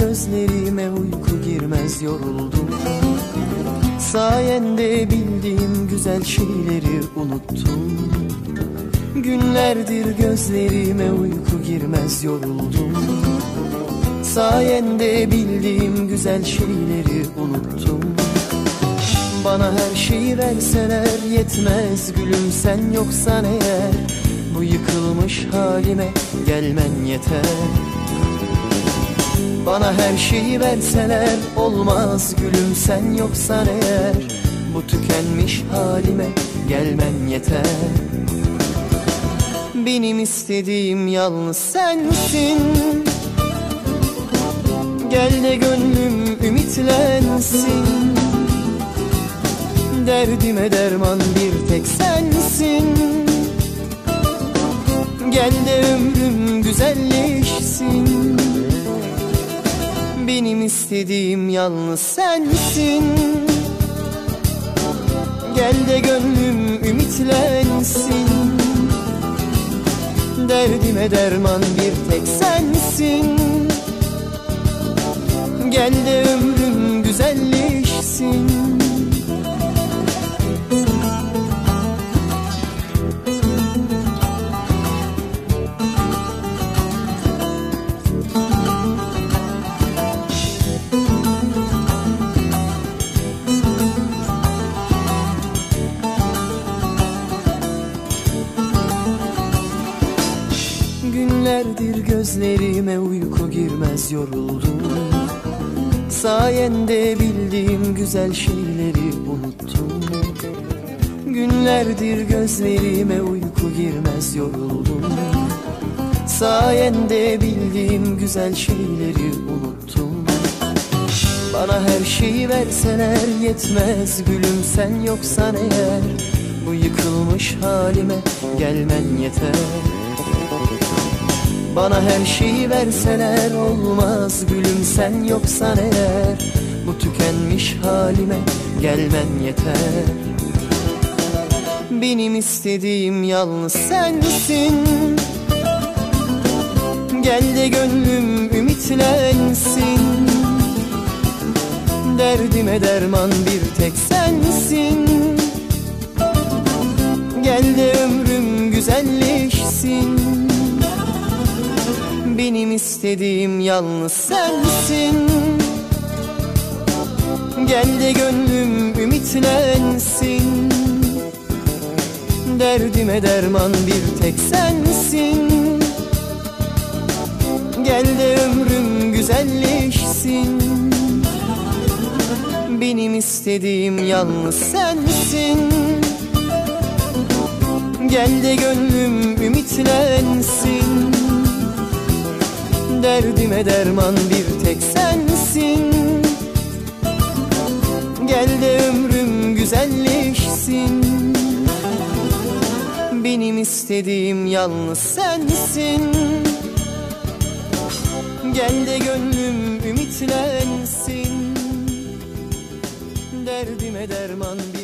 gözlerime uyku girmez yoruldum. Sayende bildiğim güzel şeyleri unuttum. Günlerdir gözlerime uyku girmez yoruldum. Sayende bildiğim güzel şeyleri unuttum. Bana her şeyi verseler yetmez gülüm sen yoksan eğer Bu yıkılmış halime gelmen yeter Bana her şeyi verseler olmaz gülüm sen yoksan eğer Bu tükenmiş halime gelmen yeter. Benim istediğim yalnız sensin. Gel de gönlüm ümitlensin. Derdime derman bir tek sensin. Gel de ömrüm güzelleşsin Benim istediğim yalnız sensin. Gel de gönlüm ümitlensin. Derdime derman bir tek sensin. Gel de ömrüm Günlerdir gözlerime uyku girmez yoruldum. Sayende bildiğim güzel şeyleri unuttum. Günlerdir gözlerime uyku girmez yoruldum. Sayende bildiğim güzel şeyleri unuttum. Bana her şeyi verseler yetmez gülüm sen yoksan eğer Bu yıkılmış halime gelmen yeter bana her şeyi verseler olmaz gülüm sen yoksan eğer. Bu tükenmiş halime gelmen yeter. Benim istediğim yalnız sensin. Gel de gönlüm ümitlensin. Derdime derman bir tek sensin. Gel de ömrüm güzelleşsin benim istediğim yalnız sensin. Gel de gönlüm ümitlensin. Derdime derman bir tek sensin. Gel de ömrüm güzelleşsin. Benim istediğim yalnız sensin. Gel de gönlüm ümitlensin Derdime derman bir tek sensin. Gel de ömrüm güzelleşsin. Benim istediğim yalnız sensin. Gel de gönlüm ümitlensin. Derdime derman bir